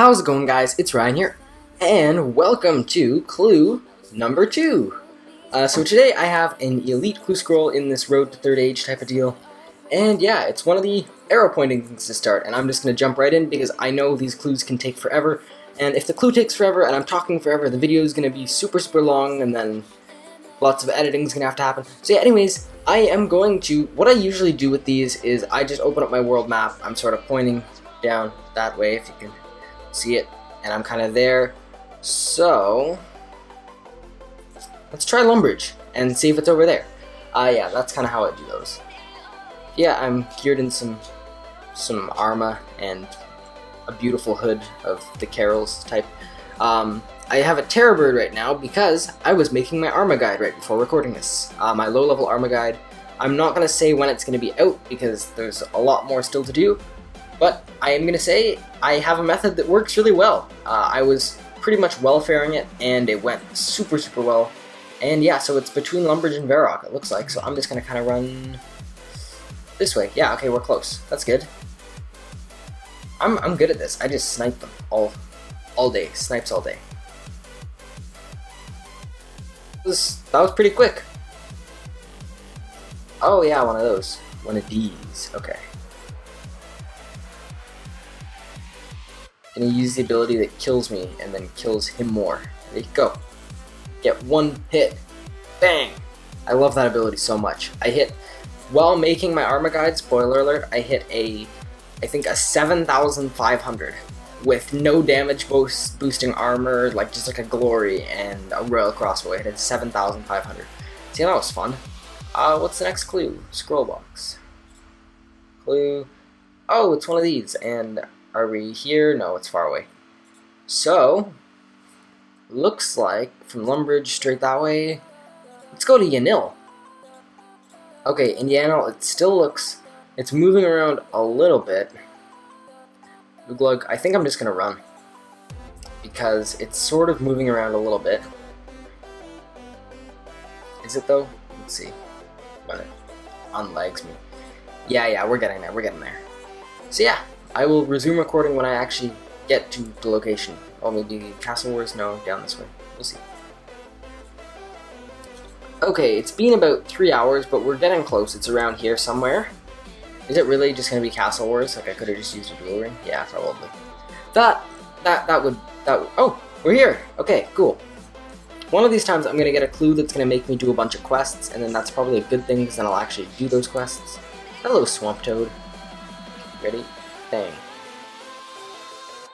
How's it going guys? It's Ryan here, and welcome to clue number two. Uh, so today I have an elite clue scroll in this road to third age type of deal, and yeah, it's one of the arrow pointing things to start, and I'm just going to jump right in because I know these clues can take forever, and if the clue takes forever and I'm talking forever, the video is going to be super super long, and then lots of editing is going to have to happen. So yeah, anyways, I am going to, what I usually do with these is I just open up my world map, I'm sort of pointing down that way if you can see it, and I'm kind of there. So, let's try Lumbridge and see if it's over there. Uh, yeah, that's kind of how I do those. Yeah, I'm geared in some some armor and a beautiful hood of the Carols type. Um, I have a Terror Bird right now because I was making my Arma guide right before recording this. Uh, my low-level Arma guide. I'm not going to say when it's going to be out because there's a lot more still to do, but I am going to say I have a method that works really well. Uh, I was pretty much welfaring it, and it went super, super well. And yeah, so it's between Lumbridge and Varrock, it looks like, so I'm just going to kind of run this way. Yeah, okay, we're close. That's good. I'm, I'm good at this. I just snipe them all, all day. Snipes all day. Was, that was pretty quick. Oh yeah, one of those. One of these. Okay. Gonna use the ability that kills me and then kills him more. There you go. Get one hit. Bang! I love that ability so much. I hit, while making my armor guide, spoiler alert, I hit a, I think a 7,500 with no damage boost, boosting armor, like just like a glory and a royal crossbow. I hit 7,500. See, that was fun. Uh, what's the next clue? Scroll box. Clue. Oh, it's one of these, and are we here? No, it's far away. So, looks like from Lumbridge straight that way. Let's go to Yanille. Okay, in Yanille, it still looks, it's moving around a little bit. Glug, I think I'm just gonna run. Because it's sort of moving around a little bit. Is it though? Let's see. When it unlegs me. Yeah, yeah, we're getting there, we're getting there. So yeah, I will resume recording when I actually get to the location. Oh, maybe Castle Wars? No, down this way. We'll see. Okay, it's been about three hours, but we're getting close. It's around here somewhere. Is it really just gonna be Castle Wars? Like I could have just used a duel ring? Yeah, probably. That, that, that would, that. Would, oh, we're here. Okay, cool. One of these times I'm gonna get a clue that's gonna make me do a bunch of quests, and then that's probably a good thing because then I'll actually do those quests. Hello, Swamp Toad. Ready? Bang.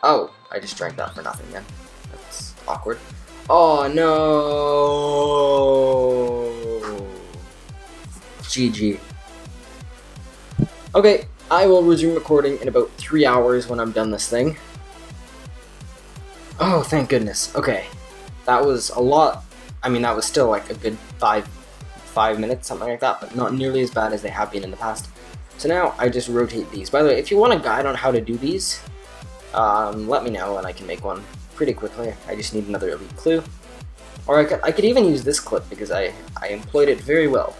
Oh, I just drank that for nothing then. That's awkward. Oh no! GG. Okay, I will resume recording in about three hours when I'm done this thing. Oh, thank goodness. Okay. That was a lot. I mean, that was still like a good five, five minutes, something like that, but not nearly as bad as they have been in the past. So now I just rotate these. By the way, if you want a guide on how to do these, um, let me know and I can make one pretty quickly. I just need another elite clue. Or I could, I could even use this clip because I, I employed it very well.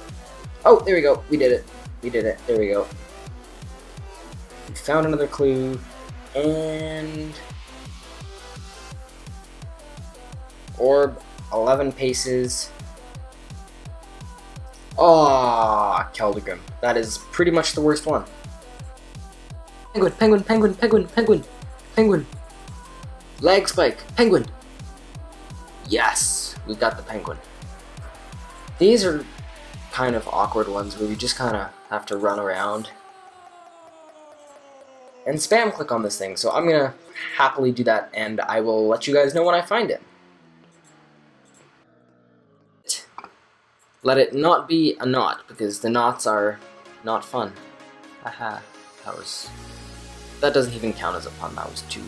Oh, there we go. We did it. We did it. There we go. We found another clue. And... Orb, 11 paces. Oh, Keldagrim. That is pretty much the worst one. Penguin, penguin, penguin, penguin, penguin, penguin. Lag spike, penguin. Yes, we got the penguin. These are kind of awkward ones where you just kind of have to run around and spam click on this thing. So I'm going to happily do that and I will let you guys know when I find it. Let it not be a knot, because the knots are not fun. Haha, that was... That doesn't even count as a pun, that was too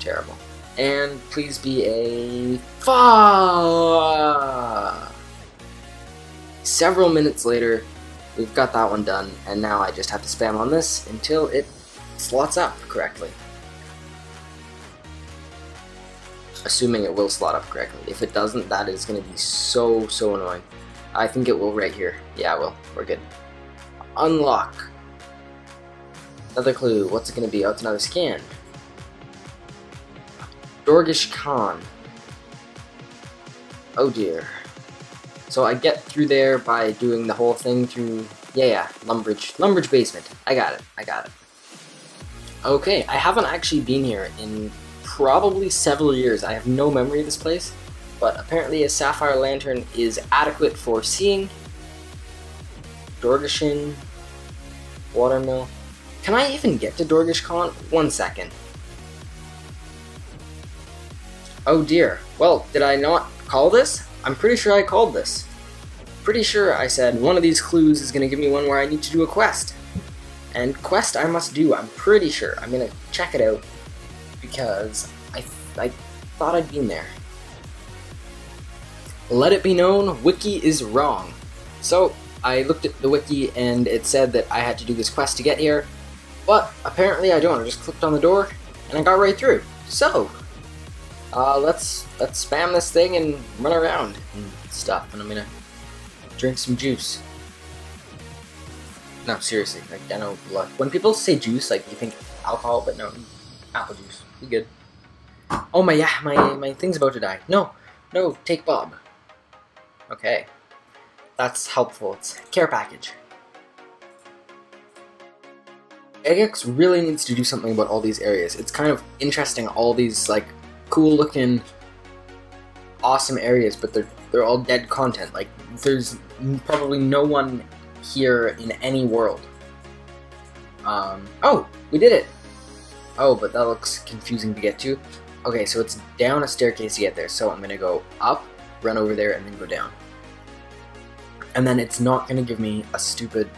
terrible. And please be a... Fa! Several minutes later, we've got that one done, and now I just have to spam on this until it slots up correctly. Assuming it will slot up correctly. If it doesn't, that is going to be so, so annoying. I think it will right here. Yeah, it will. We're good. Unlock. Another clue. What's it going to be? Oh, it's another scan. Dorgesh-Kaan. Oh dear. So I get through there by doing the whole thing through, yeah, yeah, Lumbridge, Lumbridge Basement. I got it, I got it. Okay, I haven't actually been here in probably several years. I have no memory of this place, but apparently a Sapphire Lantern is adequate for seeing. Dorgishin, Watermill. Can I even get to Dorgesh-Kaan? One second. Oh dear. Well, did I not call this? I'm pretty sure I called this. Pretty sure I said one of these clues is going to give me one where I need to do a quest. And quest I must do, I'm pretty sure. I'm going to check it out because I, I thought I'd been there. Let it be known, Wiki is wrong. So, I looked at the wiki and it said that I had to do this quest to get here, but apparently I don't. I just clicked on the door and I got right through. So, uh, let's let's spam this thing and run around and stuff. And I'm gonna drink some juice. No, seriously. Like I know, like, when people say juice, like you think alcohol, but no, apple juice. Be good. Oh my yeah, my my thing's about to die. No, no, take Bob. Okay, that's helpful. It's care package. Jagex really needs to do something about all these areas. It's kind of interesting, all these like cool looking, awesome areas, but they're they're all dead content. Like there's probably no one here in any world. Um, oh, we did it. Oh, but that looks confusing to get to. Okay, so it's down a staircase to get there. So I'm gonna go up, run over there, and then go down. And then it's not gonna give me a stupid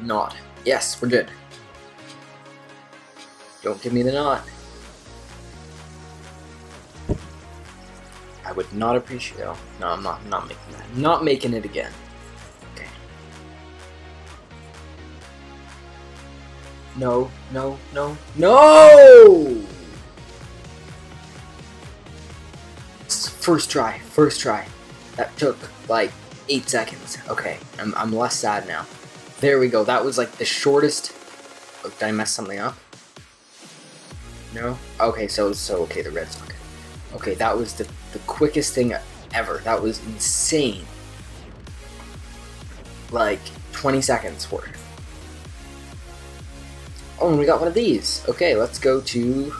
knot. Yes, we're good. Don't give me the knot. I would not appreciate. Oh, no, I'm not. I'm not making that. Not making it again. Okay. No, no, no, no! First try. First try. That took like eight seconds. Okay, I'm I'm less sad now. There we go. That was like the shortest. Oh, did I mess something up? No. Okay, so so okay. The red socket. Okay, that was the the quickest thing ever. That was insane. Like 20 seconds worth. Oh, and we got one of these. Okay, let's go to.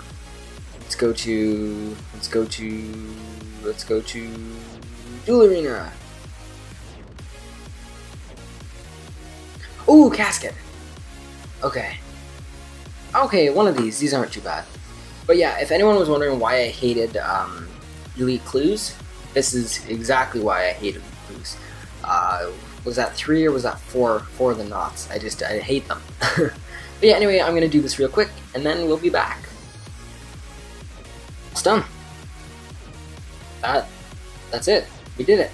Let's go to. Let's go to. Let's go to. Duel Arena. Ooh, casket. Okay. Okay, one of these. These aren't too bad. But yeah, if anyone was wondering why I hated um, Elite Clues, this is exactly why I hated Clues. Uh, was that three or was that four? Four of the knots. I just I hate them. but yeah, anyway, I'm gonna do this real quick, and then we'll be back. It's done. That that's it. We did it.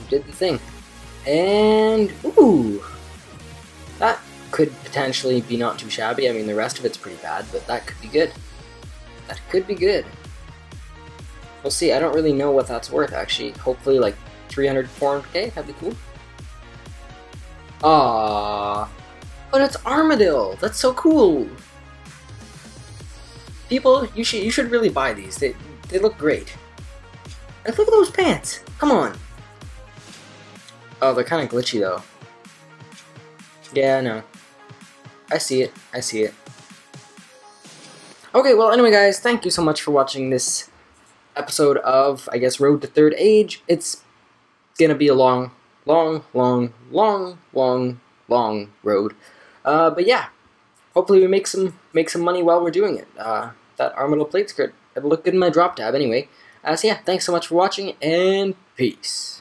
We did the thing. And ooh, that could potentially be not too shabby. I mean, the rest of it's pretty bad, but that could be good. That could be good. We'll see. I don't really know what that's worth, actually. Hopefully, like 300, 400k. That'd be cool. Ah, but it's Armadyl. That's so cool. People, you should you should really buy these. They they look great. Look at those pants. Come on. Oh, they're kind of glitchy though. Yeah, I know. I see it. I see it. Okay, well, anyway, guys, thank you so much for watching this episode of, I guess, Road to Third Age. It's gonna be a long, long, long, long, long, long road. Uh, but yeah, hopefully we make some make some money while we're doing it. Uh, that Armadyl plate skirt, it'll look good in my drop tab anyway. Uh, so yeah, thanks so much for watching, and peace.